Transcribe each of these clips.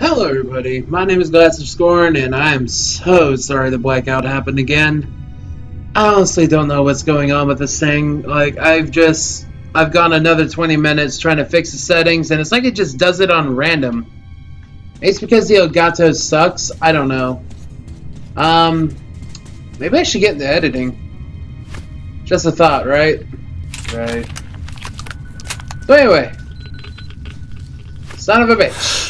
Hello, everybody. My name is Glass of Scorn, and I am so sorry the blackout happened again. I honestly don't know what's going on with this thing. Like, I've just... I've gone another 20 minutes trying to fix the settings, and it's like it just does it on random. It's because the Elgato sucks? I don't know. Um, maybe I should get into editing. Just a thought, right? Right. So anyway. Son of a bitch.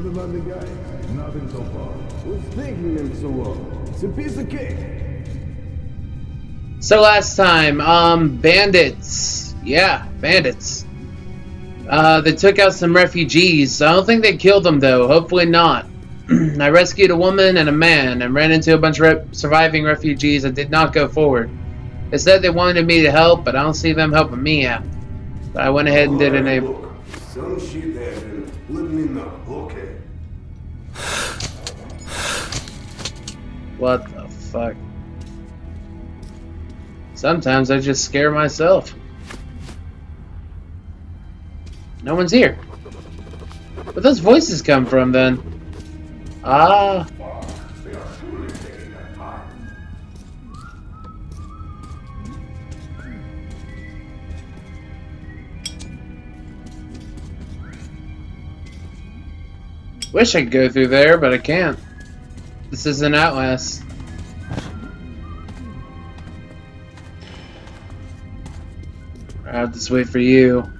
What about the guy? Nothing so far. What's taking him so long? It's a piece of cake. So last time, um, bandits. Yeah, bandits. Uh, they took out some refugees. I don't think they killed them though. Hopefully not. I rescued a woman and a man and ran into a bunch of re surviving refugees that did not go forward. They said they wanted me to help, but I don't see them helping me out. But I went ahead and did enable. Look, some shit happened. Let me know, okay? What the fuck? Sometimes I just scare myself. No one's here. Where those voices come from then? Ah. Wish I could go through there, but I can't. This is an Atlas. I'll just wait for you.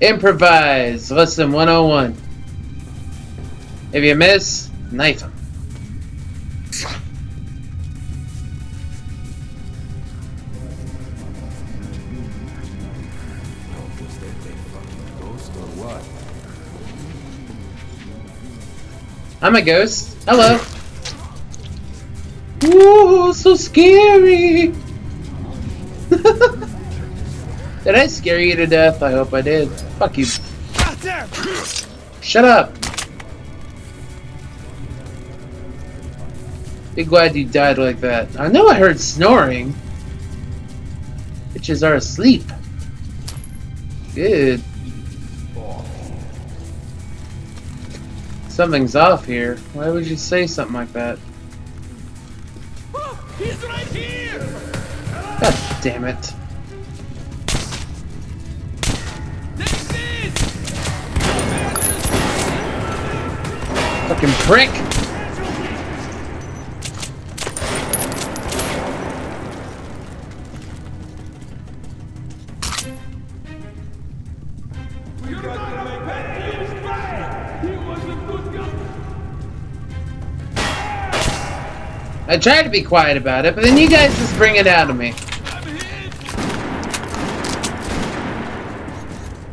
Improvise! Lesson 101. If you miss, knife him. I'm a ghost. Hello. Ooh, so scary. did I scare you to death? I hope I did. Fuck you. Shut up. Be glad you died like that. I know I heard snoring. Bitches are asleep. Good. Something's off here. Why would you say something like that? He's right here! God damn it. Fucking prick! I tried to be quiet about it, but then you guys just bring it out of me.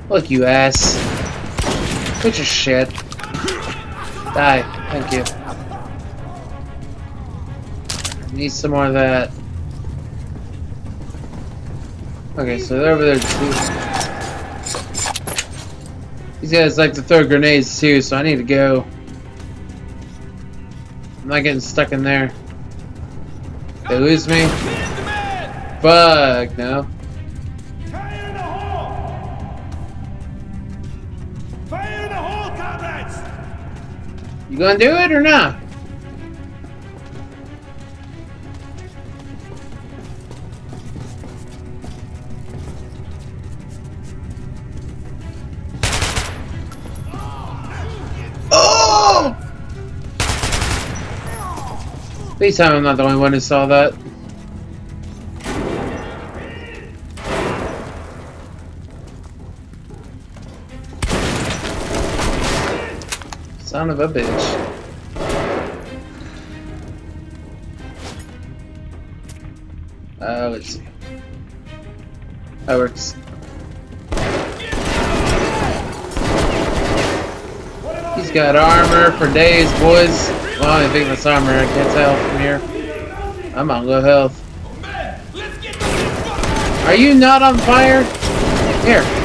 Look, you ass. Quit your shit. Die. Thank you. Need some more of that. Okay, so they're over there too. These guys like to throw grenades too, so I need to go. I'm not getting stuck in there. They lose me? Fuck, no. Fire in the hole! Fire in the hole, comrades! You gonna do it or not? Please tell me I'm not the only one who saw that. Son of a bitch. Uh, let's see. That works. He's got armor for days, boys. Well, I think that's armor. I can't tell from here. I'm on low health. Are you not on fire? Here.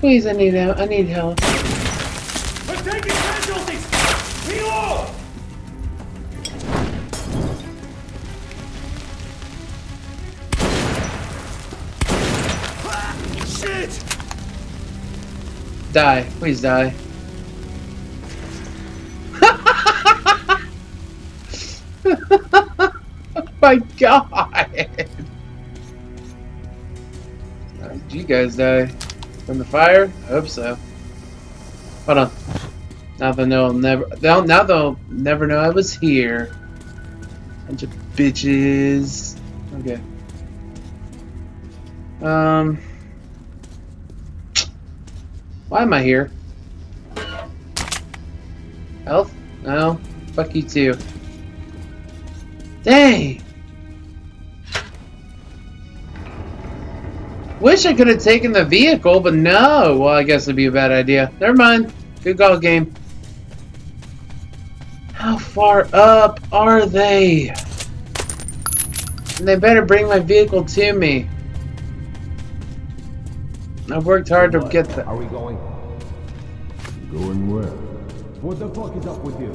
Please, I need help. I need help. We're taking casualties! Reload! Ah, Shit! Die. Please die. oh my god! Did you guys die from the fire? I hope so. Hold on. Now they'll know never. They'll, now they'll never know I was here. Bunch of bitches. Okay. Um. Why am I here? Health? No. Fuck you too. Dang! Wish I could have taken the vehicle, but no! Well, I guess it'd be a bad idea. Never mind. Good call, game. How far up are they? And they better bring my vehicle to me. I've worked hard to get the. Are we going? Going where? What the fuck is up with you?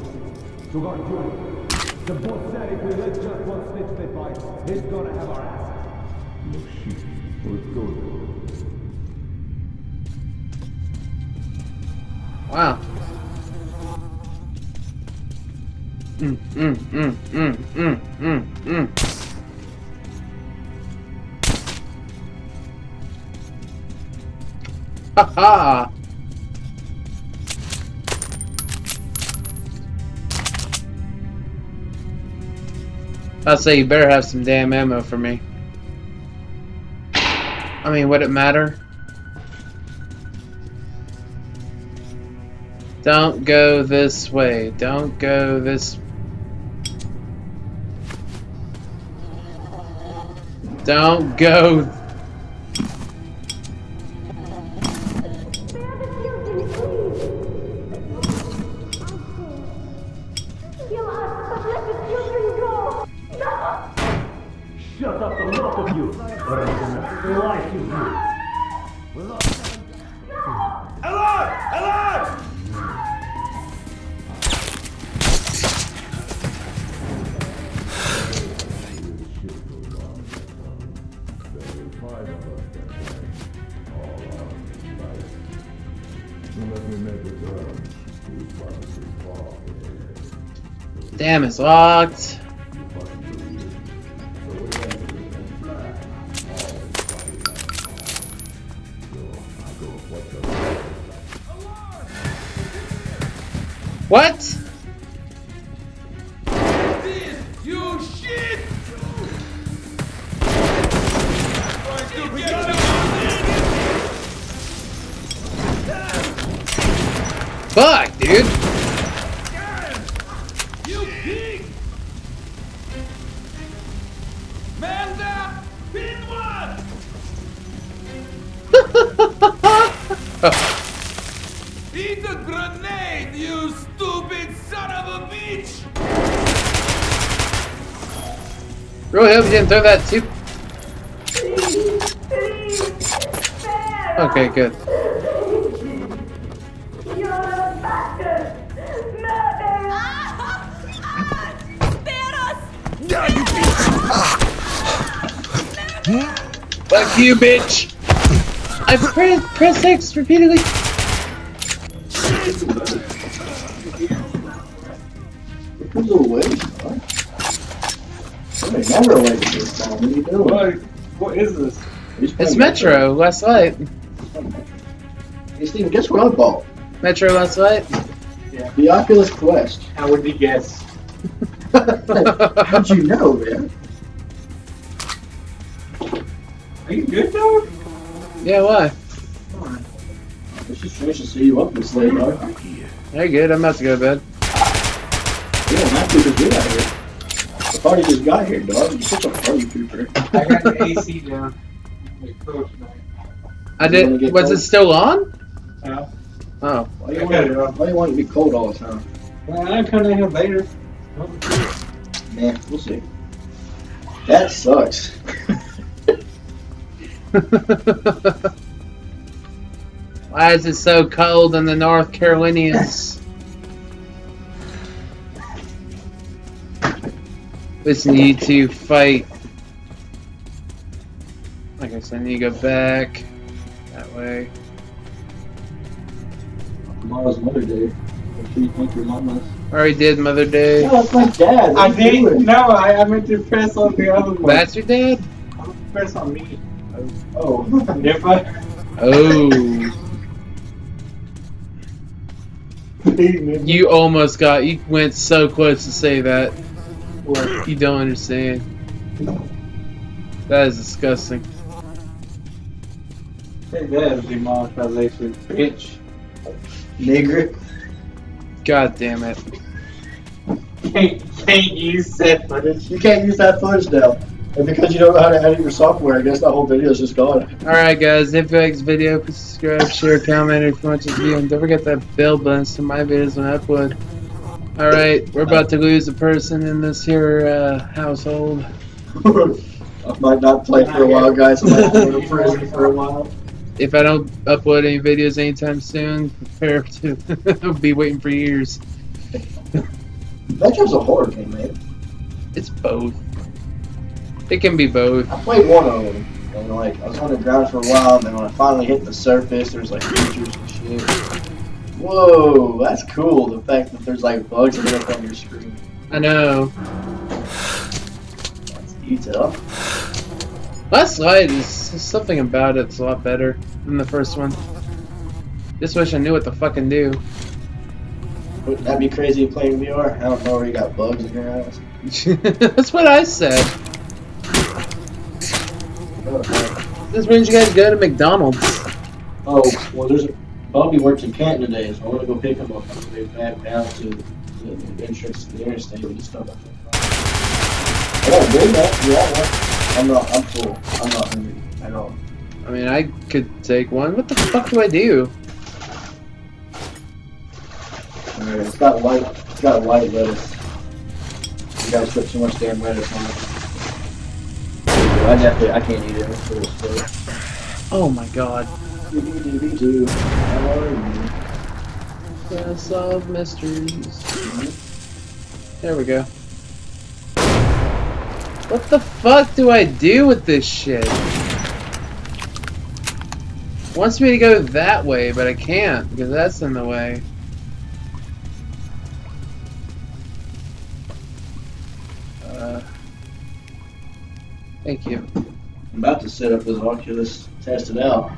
Sugar Junior. The boss said if we let just one snitch they fight, he's gonna have our asses. No shit. Let's go Wow. Mm, mm, mm, mm, mm, mm, mm. Ha ha! I'll say you better have some damn ammo for me. I mean, would it matter? Don't go this way. Don't go this. Don't go. Damn, it's locked. What? Fuck, dude. Didn't throw that too. Okay, good. Fuck you, bitch! I press press X repeatedly. Awake? Huh? I never awake at. What are you doing? What? What is this? It's playing Metro last light. Hey, Steven, guess what I bought? Metro last light. Yeah. The Oculus Quest. How would you guess? How'd you know, man? Are you good though? Yeah, why? It's just strange to see you up this late, dog. They're good. I'm about to go to bed. You don't have to just out here. The party just got here, dog. You're such a party trooper. I got the AC down. Like, coach, man. I did. get Was it still on? Yeah. Oh. Why you I want got it to, off. why you want it to be cold all the time? Well, I'm coming in later. Man, we'll see. That sucks. Why is it so cold in the North Carolinians? Listen, you two fight. I guess I need to go back that way. Tomorrow's Mother Day. What do you think your mama's? Already did Mother Day. No, it's my dad. I What are you didn't. doing? No, I, I meant to press on the other one. That's your dad? press on me. Oh. Never. Oh. You almost got. You went so close to say that. What? You don't understand. That is disgusting. Say that is demonetization. Bitch. Nigger. God damn it. Can't, can't use that footage. You can't use that footage now. And because you don't know how to edit your software, I guess that whole video is just gone. Alright guys, if you like this video, please subscribe, share, comment if you want this video, and don't forget that bell button so my videos when I upload. Alright, we're about to lose a person in this here uh, household. I might not play for a while, guys. I might go to prison for a while. If I don't upload any videos anytime soon, prepare to be waiting for years. That game's a horror game, man. It's both. It can be both. I played one of them, and like I was on the ground for a while, and then when I finally hit the surface, there's like creatures and shit. Whoa, that's cool. The fact that there's like bugs that up on your screen. I know. That's detail. Last Light is something about it's a lot better than the first one. Just wish I knew what to fucking do. Wouldn't that be crazy playing VR? I don't know where you got bugs in your house. That's what I said. Oh, This means you guys go to McDonald's. Oh, well, there's a Bobby works in Canton today, so I want to go pick him up on the way back down to the, the entrance to the interstate and stuff. I got a big that. Yeah, I'm not. I'm full. I'm not hungry at all. I mean, I could take one. What the fuck do I do? Alright, It's got white. It's got white lettuce. You guys put too much damn lettuce on it. I definitely. I can't eat it. It's full of. Oh my god. How are you? Gonna solve mysteries. There we go. What the fuck do I do with this shit? Wants me to go that way, but I can't because that's in the way. Uh, thank you. I'm about to set up this Oculus, test it out.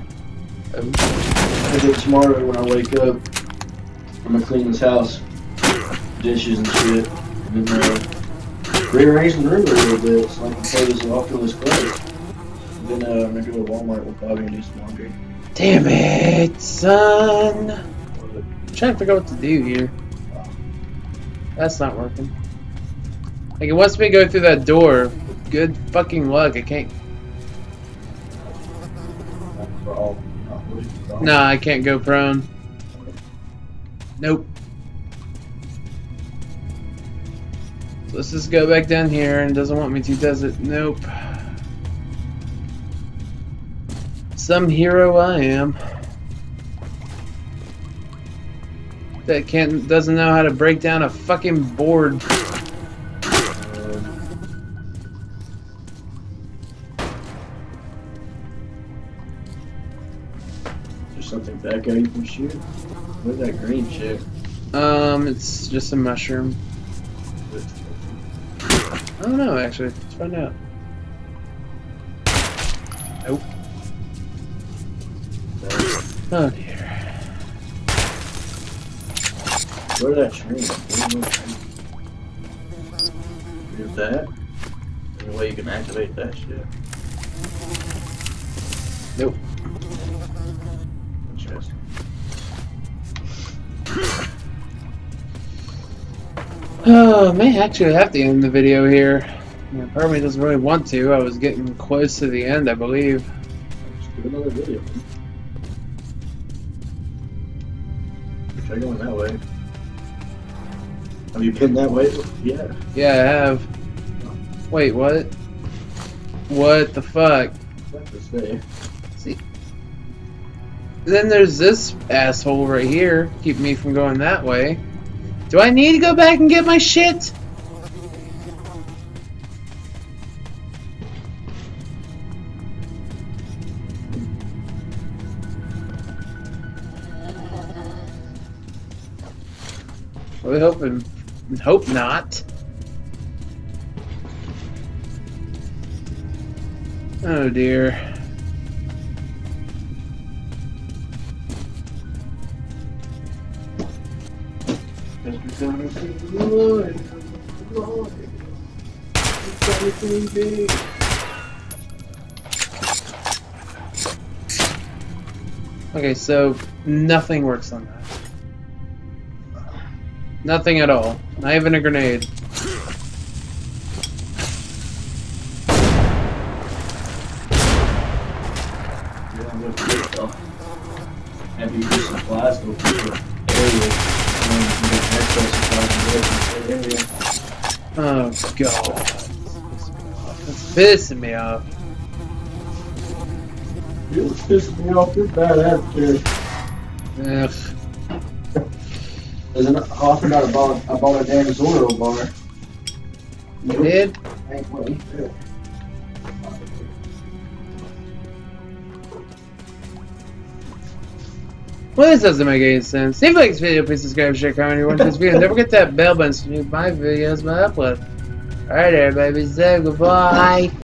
Um, I think tomorrow when I wake up, I'm gonna clean this house, dishes and shit, and then uh, rearrange the room a little bit so I can play this Oculus Quest. Then uh, I'm gonna go to Walmart with Bobby and do some laundry. Damn it, son! I'm trying to figure out what to do here. That's not working. Like, it wants me to go through that door. Good fucking luck, I can't. All, Nah, I can't go prone. Nope. Let's just go back down here and doesn't want me to, does it? Nope. Some hero I am. That can't doesn't know how to break down a fucking board. there you can shoot. Where's that green shit? Um, it's just a mushroom. I don't know actually. Let's find out. Nope. Oh dear. Where's that tree? Where's that tree? Here's that. Any way you can activate that shit? Oh, may actually have to end the video here. Yeah, part of me doesn't really want to. I was getting close to the end, I believe. Just do another video. Try going that way. Have you been that way? Yeah. Yeah, I have. Wait, what? What the fuck? That's to say. See. Then there's this asshole right here, keep me from going that way. Do I need to go back and get my shit? We hoping, hope not. Oh dear. Okay, so nothing works on that. Nothing at all. Not even a grenade. You don't look good though. Have you used supplies to keep the area and then you get extra supplies and go to the area. Oh god. It's pissing me off. You pissed me off, you're bad attitude. Ugh. There's an offer not about I bought a damn Zoro bar. You did? Ain't what he said. Well, this doesn't make any sense. If you like this video, please subscribe, share, comment, and watch this video. Don't forget that bell button so you get my videos when I upload. Alright, everybody, say goodbye.